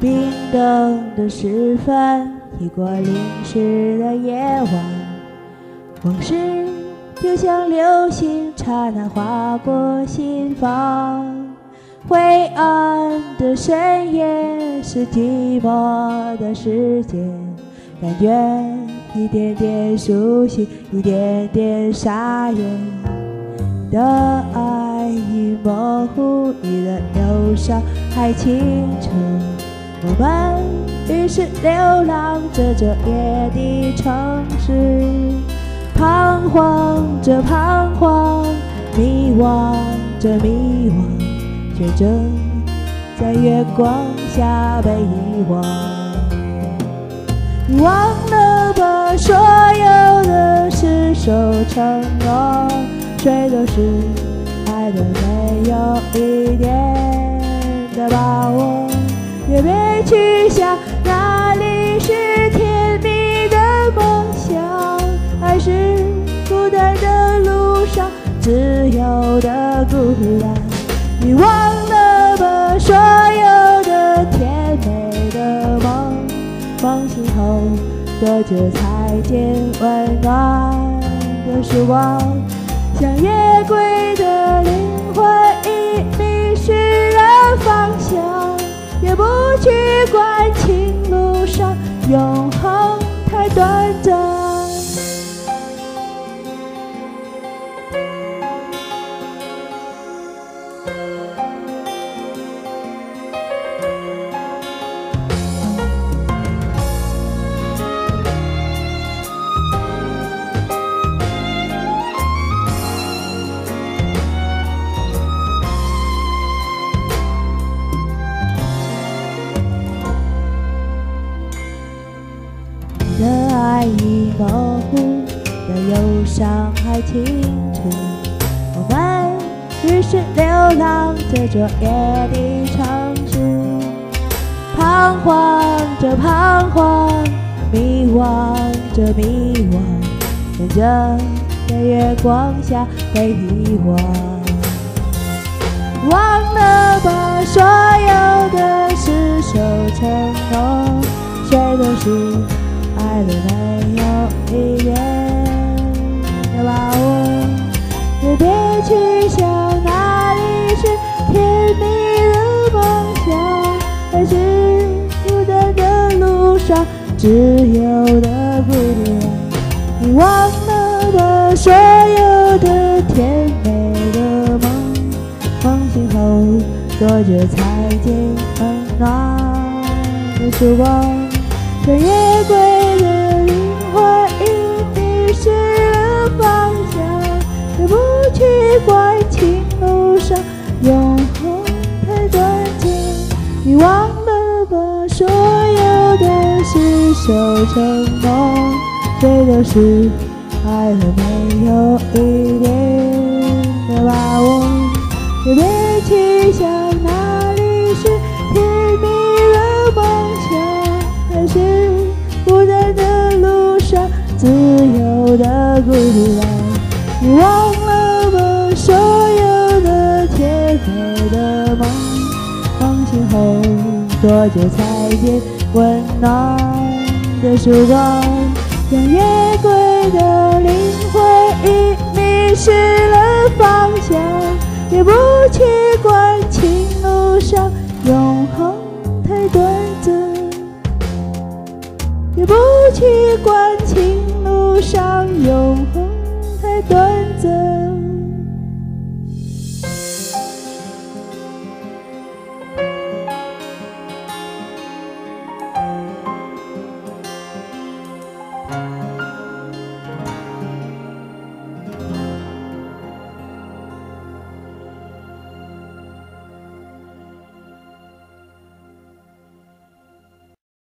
冰冻的时分，已过淋湿的夜晚，往事就像流星，刹那划过心房。灰暗的深夜是寂寞的世界，感觉一点点熟悉，一点点沙哑。你的爱已模糊，你的忧伤还清澈。我们于是流浪着这夜的城市，彷徨着彷徨，迷惘着迷惘，却正在月光下被遗忘。忘了吧，所有的厮守承诺，谁都是爱的没有一点的把握。自由的孤单。你忘了吧，所有的甜美的梦，梦醒后多久才见温暖的曙光？像夜归的灵魂已迷失了方向。也不去管情路上永恒太短暂。爱已模糊的忧伤还清楚，我们于是流浪在这夜的城市，彷徨着彷徨，迷惘着迷惘，等着在月光下被遗忘。忘了吧，所有的厮守承诺，谁都是。爱的没有一点的把握，也别去想哪里是甜蜜的梦想，还是孤单的路上只有的孤单。你忘了吧，所有的甜美的梦，梦醒后多久才见温暖的曙光？这夜归去管情路上永恒太短暂。你忘了吧，所有的厮守承诺，谁都是爱了没有一点的把握，也别去想哪里是甜蜜的梦想。还是孤单的路上自由的孤单，你忘了多久才见温暖的曙光？像夜归的灵魂已迷失了方向，也不去管情路上永恒太短暂。也不去管情路上永恒太短。